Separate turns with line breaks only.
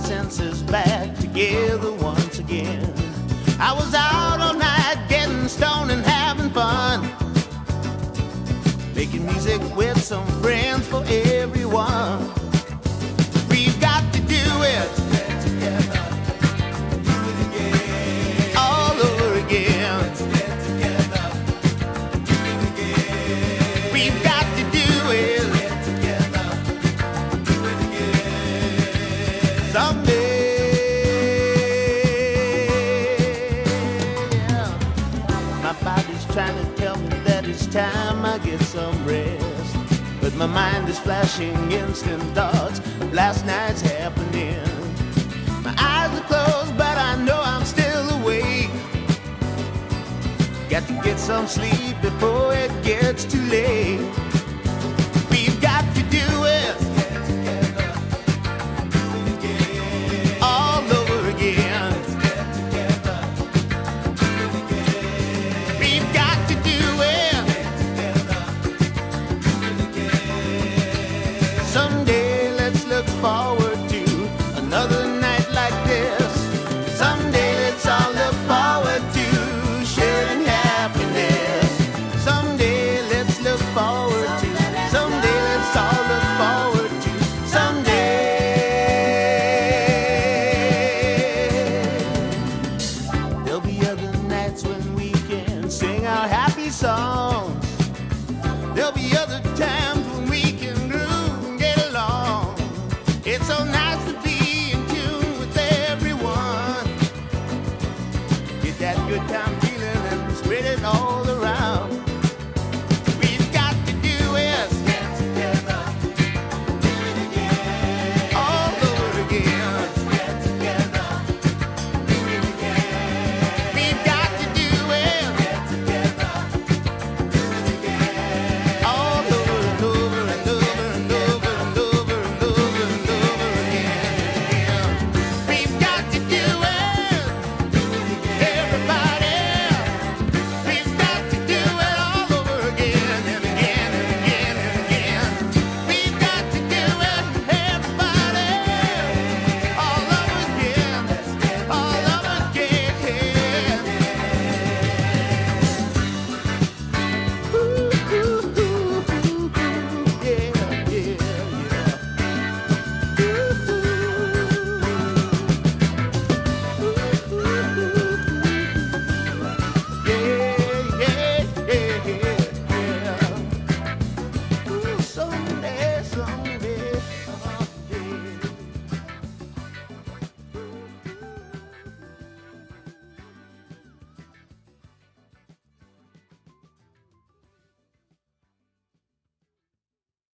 senses back together once again. I was out all night getting stoned and having fun. Making music with some friends for everyone. Time I get some rest. But my mind is flashing instant thoughts of last night's happening. My eyes are closed, but I know I'm still awake. Got to get some sleep before it gets too late. Happy songs. There'll be other times when we can groove and get along. It's so nice to be in tune with everyone. Get that good time feeling and spread it all